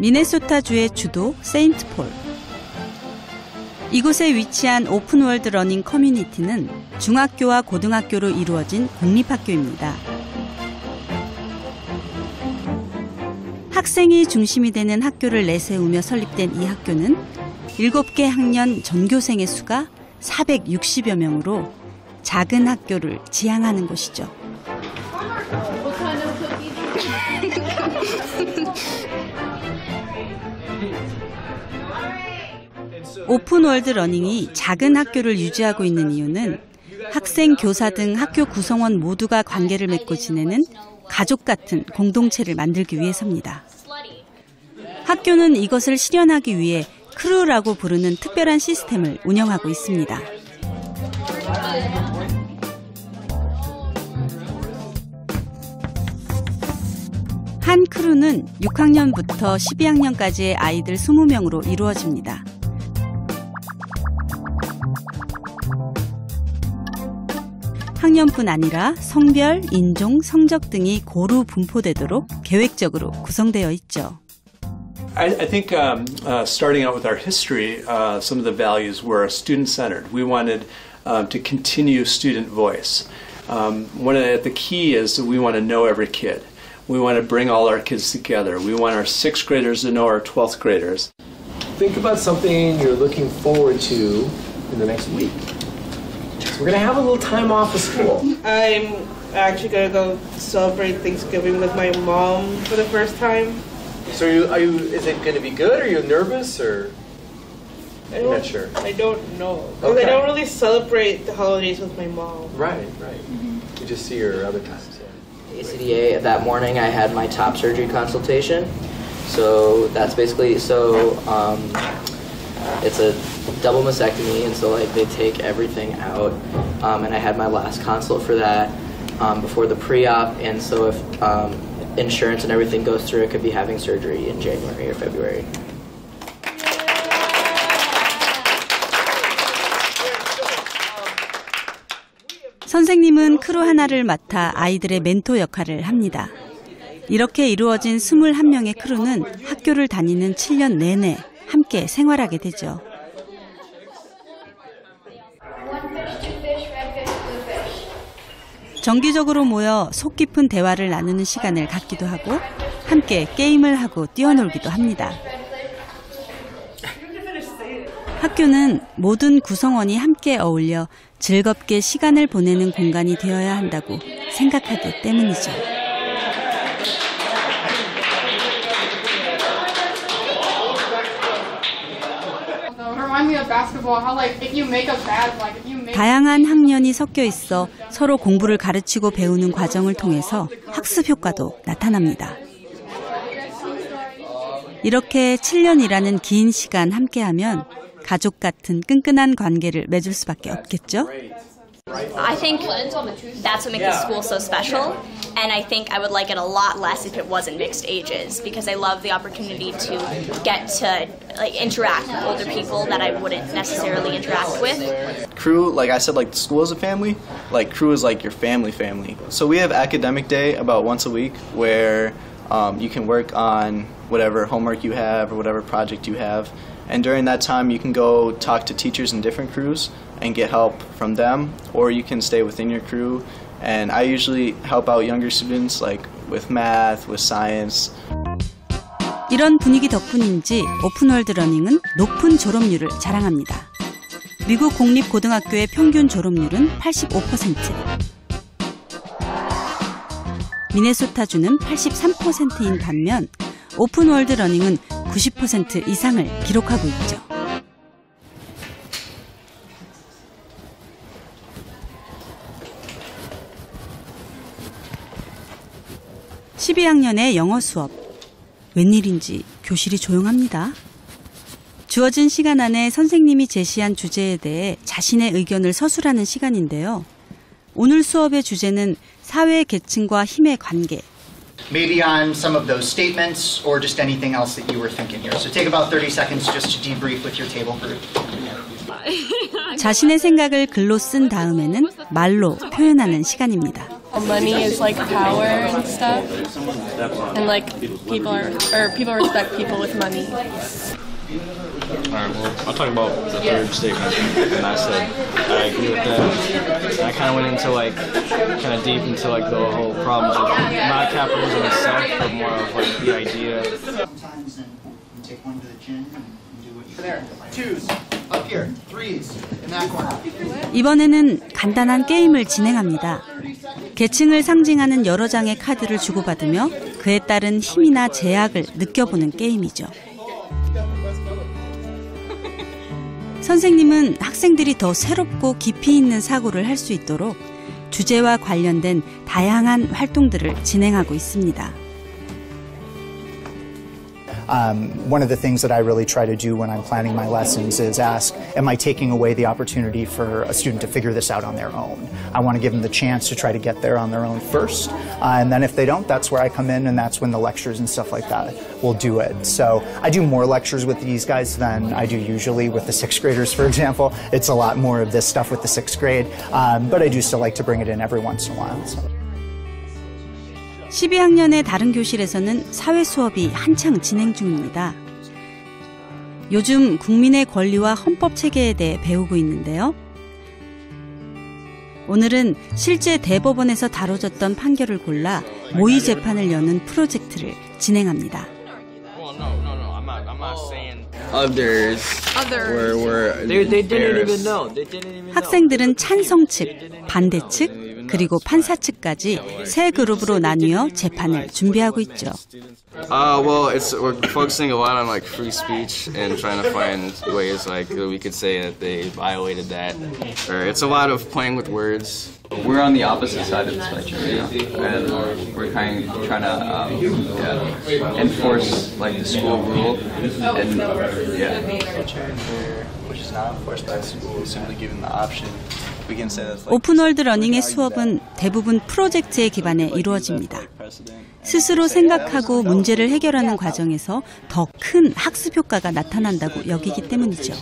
미네소타주의 주도 세인트폴. 이곳에 위치한 오픈월드 러닝 커뮤니티는 중학교와 고등학교로 이루어진 공립학교입니다. 학생이 중심이 되는 학교를 내세우며 설립된 이 학교는 7개 학년 전교생의 수가 460여 명으로 작은 학교를 지향하는 곳이죠. 오픈월드 러닝이 작은 학교를 유지하고 있는 이유는 학생, 교사 등 학교 구성원 모두가 관계를 맺고 지내는 가족 같은 공동체를 만들기 위해서입니다. 학교는 이것을 실현하기 위해 crew라고 부르는 특별한 시스템을 운영하고 있습니다. 한 crew는 6학년부터 12학년까지의 아이들 20명으로 이루어집니다. 학년뿐 아니라 성별, 인종, 성적 등이 고루 분포되도록 계획적으로 구성되어 있죠. I, I think um, uh, starting out with our history, uh, some of the values were student centered. We wanted um, to continue student voice. Um, one of the, the key is that we want to know every kid. We want to bring all our kids together. We want our sixth graders to know our 12th graders. Think about something you're looking forward to in the next week. We're gonna have a little time off of school. I'm actually gonna go celebrate Thanksgiving with my mom for the first time. So are you, are you is it gonna be good? Are you nervous or I I'm don't, sure. I don't know. Okay. I don't really celebrate the holidays with my mom. Right, right. You just see her other times, yeah. ACDA that morning I had my top surgery consultation. So that's basically so um, it's a double mastectomy, and so like they take everything out. Um, and I had my last consult for that um, before the pre-op, and so if um, insurance and everything goes through, I could be having surgery in January or February. 선생님은 크루 하나를 맡아 아이들의 멘토 역할을 합니다. 이렇게 이루어진 21명의 크루는 학교를 다니는 7년 내내 함께 생활하게 되죠. 정기적으로 모여 속 깊은 대화를 나누는 시간을 갖기도 하고 함께 게임을 하고 뛰어놀기도 합니다. 학교는 모든 구성원이 함께 어울려 즐겁게 시간을 보내는 공간이 되어야 한다고 생각하기 때문이죠. 다양한 학년이 섞여 있어 서로 공부를 가르치고 배우는 과정을 통해서 학습 효과도 나타납니다. 이렇게 7년이라는 긴 시간 함께하면 가족 같은 끈끈한 관계를 맺을 수밖에 없겠죠? I think that's what makes the school so special. And I think I would like it a lot less if it wasn't mixed ages because I love the opportunity to get to like interact with older people that I wouldn't necessarily interact with. crew like i said like the school is a family. Like crew is like your family family. So we have academic day about once a week where um, you can work on whatever homework you have or whatever project you have. And during that time you can go talk to teachers in different crews and get help from them or you can stay within your crew and i usually help out younger students like with math with science 이런 분위기 덕분인지 오픈월드 러닝은 높은 졸업률을 자랑합니다. 미국 공립 고등학교의 평균 졸업률은 85%. 미네소타주는 83%인 반면 오픈월드 러닝은 90% 이상을 기록하고 있죠. (12학년의) 영어 수업 웬일인지 교실이 조용합니다. 주어진 시간 안에 선생님이 제시한 주제에 대해 자신의 의견을 서술하는 시간인데요. 오늘 수업의 주제는 사회 계층과 힘의 관계, maybe on some of those statements or just anything else that you were thinking here. So take about 30 seconds just to debrief with your table group. 자신의 생각을 글로 쓴 다음에는 말로 표현하는 시간입니다. Money is like power and stuff, and like people are or people respect people with money. All right, well, I'll talk about the third statement. And I said, I agree with that. And I kind of went into like, kind of deep into like the whole problems of not capitalism itself, but more of like the idea. Sometimes and you take one to the chin 이번에는 간단한 게임을 진행합니다. 계층을 상징하는 여러 장의 카드를 주고받으며 그에 따른 힘이나 제약을 느껴보는 게임이죠. 선생님은 학생들이 더 새롭고 깊이 있는 사고를 할 수 있도록 주제와 관련된 다양한 활동들을 진행하고 있습니다. Um, one of the things that I really try to do when I'm planning my lessons is ask, am I taking away the opportunity for a student to figure this out on their own? I want to give them the chance to try to get there on their own first. Uh, and then if they don't, that's where I come in and that's when the lectures and stuff like that will do it. So I do more lectures with these guys than I do usually with the sixth graders, for example. It's a lot more of this stuff with the sixth grade, um, but I do still like to bring it in every once in a while. So. 12학년의 다른 교실에서는 사회 수업이 한창 진행 중입니다. 요즘 국민의 권리와 헌법 체계에 대해 배우고 있는데요. 오늘은 실제 대법원에서 다뤄졌던 판결을 골라 모의 재판을 여는 프로젝트를 진행합니다. Well, no, no, no. I'm not. I'm not saying others. Others. Were were They, they didn't even embarrassed. know. They didn't even know. 학생들은 찬성 측, 반대 측, 그리고 판사 측까지 세 그룹으로 나뉘어 재판을 준비하고 있죠. Uh, well, it's we're focusing a lot on like free speech and trying to find ways like we could say that they violated that, or it's a lot of playing with words. We're on the opposite side of the spectrum, you know, and we're kind of trying to um, yeah, enforce like the school rule, and yeah. which is not enforced by the school, simply given the option. 오픈월드 러닝의 수업은 대부분 프로젝트에 기반해 이루어집니다. 스스로 생각하고 문제를 해결하는 과정에서 더 큰 학습 효과가 나타난다고 여기기 때문이죠.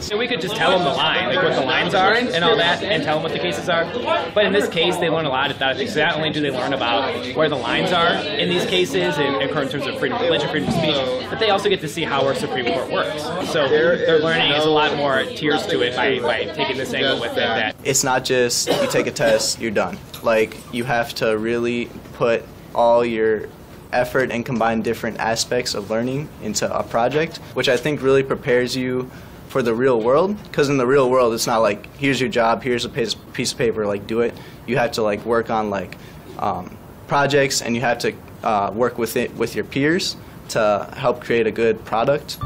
So we could just tell them the line, like what the lines are and all that, and tell them what the cases are. But in this case, they learn a lot about it. Not only do they learn about where the lines are in these cases, in, in terms of freedom of religion, freedom of speech, but they also get to see how our Supreme Court works. So their learning is a lot more tiers to it by, by taking this angle with it. That it's not just you take a test, you're done. Like you have to really put all your effort and combine different aspects of learning into a project, which I think really prepares you for the real world. Because in the real world, it's not like here's your job, here's a piece piece of paper, like do it. You have to like work on like um, projects, and you have to uh, work with it with your peers to help create a good product.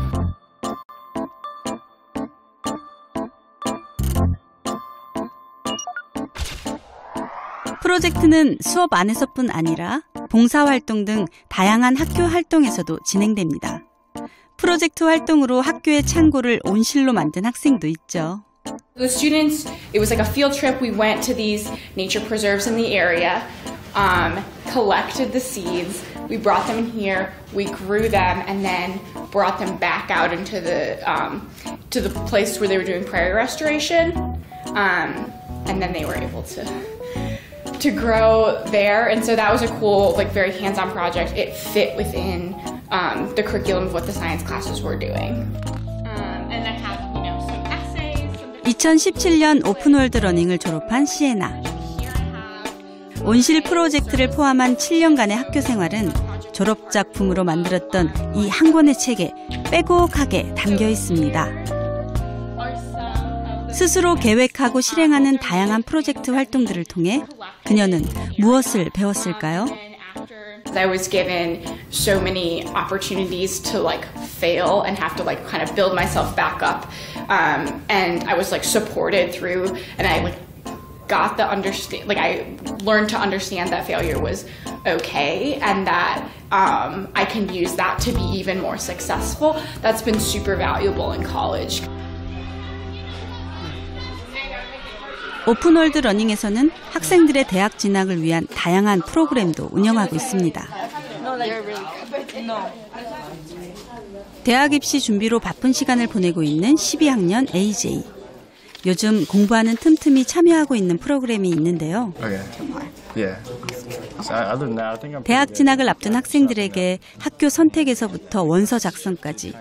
프로젝트는 수업 안에서뿐 아니라 봉사활동 등 다양한 학교 활동에서도 진행됩니다. 프로젝트 활동으로 학교의 창고를 온실로 만든 학생도 있죠. The students, it was like a field trip. We went to these nature preserves in the area, um, collected the seeds. We brought them in here. We grew them, and then brought them back out into the um, to the place where they were doing prairie restoration, um, and then they were able to to grow there. And so that was a cool, like, very hands-on project. It fit within um, the curriculum of what the science classes were doing. Um, and I have, you know, some essays. Some 2017년 오픈월드 러닝을 졸업한 시에나. 온실 프로젝트를 포함한 7년간의 학교 생활은 졸업 작품으로 만들었던 이 한 권의 책에 빼곡하게 담겨 있습니다. 스스로 계획하고 실행하는 다양한 프로젝트 활동들을 통해 그녀는 무엇을 배웠을까요? I was given so many opportunities to like fail and have to like kind of build myself back up. Um, and I was like supported through, and I like got the understand, like I learned to understand that failure was okay and that um, I can use that to be even more successful. That's been super valuable in college. 오픈월드 러닝에서는 학생들의 대학 진학을 위한 다양한 프로그램도 운영하고 있습니다. 대학 입시 준비로 바쁜 시간을 보내고 있는 12학년 AJ. 요즘 공부하는 틈틈이 참여하고 있는 프로그램이 있는데요. That, I think I'm. 대학 진학을 앞둔 학생들에게 학교 선택에서부터 원서 작성까지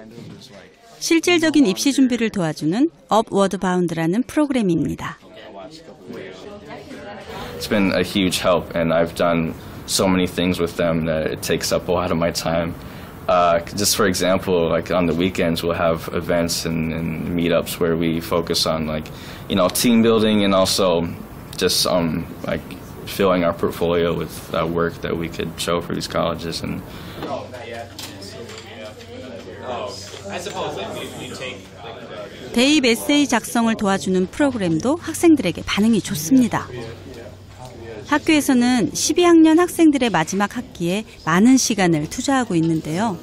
실질적인 입시 준비를 도와주는 업워드 바운드라는 프로그램입니다. It's been a huge help, and I've done so many things with them that it takes up a lot of my time. Uh, just for example, like on the weekends, we'll have events and, and meetups where we focus on like, you know, team building and also just um, like filling our portfolio with uh, work that we could show for these colleges and you take 대입 에세이 작성을 도와주는 프로그램도 학생들에게 반응이 좋습니다. 학교에서는 12학년 학생들의 마지막 학기에 많은 시간을 투자하고 있는데요.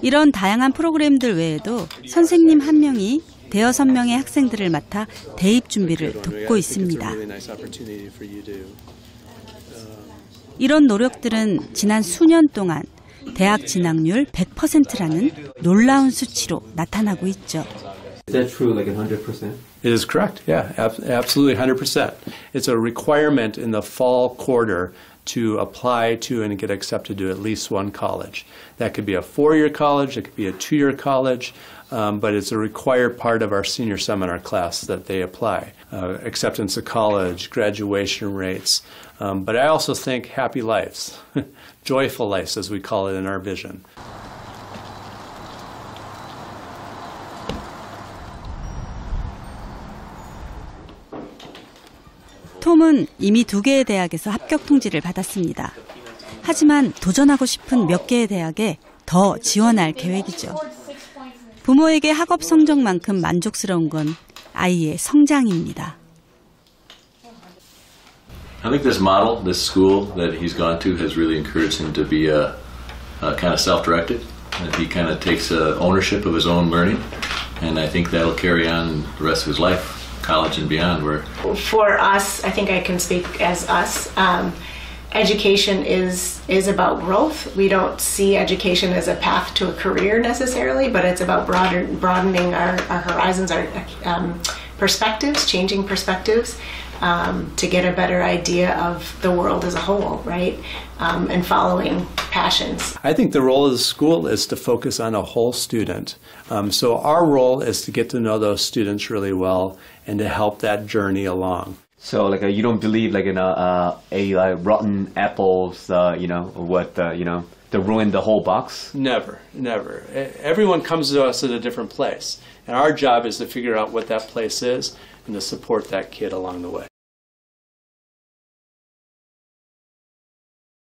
이런 다양한 프로그램들 외에도 선생님 한 명이 대여섯 명의 학생들을 맡아 대입 준비를 돕고 있습니다. 이런 노력들은 지난 수년 동안 대학 진학률 100%라는 놀라운 수치로 나타나고 있죠. Is that true, like 100%? It is correct. Yeah, ab- absolutely 100%. It's a requirement in the fall quarter to apply to and get accepted to at least one college. That could be a four year college, it could be a two year college, um, but it's a required part of our senior seminar class that they apply. Uh, acceptance of college, graduation rates, um, but I also think happy lives, joyful lives, as we call it in our vision. 톰은 이미 두 개의 대학에서 합격 통지를 받았습니다. 하지만 도전하고 싶은 몇 개의 대학에 더 지원할 계획이죠. 부모에게 학업 성적만큼 만족스러운 건 아이의 성장입니다. I think this model, this school that he's gone to, has really encouraged him to be uh, uh, kind of self-directed. And he kind of takes uh, ownership of his own learning, and I think that'll carry on the rest of his life, college and beyond. Where for us, I think I can speak as us. Um, education is is about growth. We don't see education as a path to a career necessarily, but it's about broader, broadening our, our horizons, our um, perspectives, changing perspectives. Um, to get a better idea of the world as a whole, right? Um, and following passions. I think the role of the school is to focus on a whole student. Um, so our role is to get to know those students really well and to help that journey along. So, like, uh, you don't believe, like, in a, uh, a rotten apples, uh, you know, what, uh, you know, to ruin the whole box? Never, never. Everyone comes to us at a different place. And our job is to figure out what that place is and to support that kid along the way.